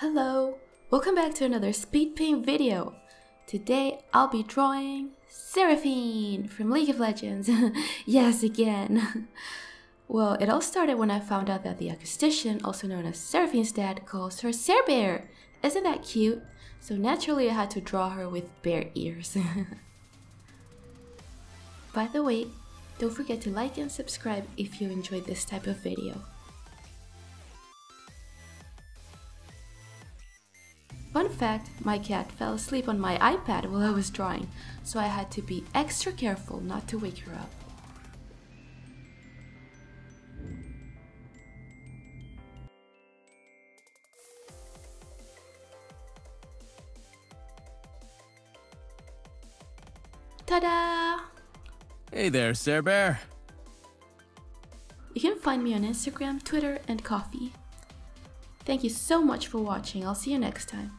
Hello, welcome back to another speed paint video. Today I'll be drawing Seraphine from League of Legends. yes, again. well, it all started when I found out that the acoustician, also known as Seraphine's dad, calls her Bear. Isn't that cute? So naturally I had to draw her with bear ears. By the way, don't forget to like and subscribe if you enjoyed this type of video. Fun fact, my cat fell asleep on my iPad while I was drawing, so I had to be extra careful not to wake her up. Ta-da! Hey there, Sarah Bear. You can find me on Instagram, Twitter, and Ko-fi. Thank you so much for watching. I'll see you next time.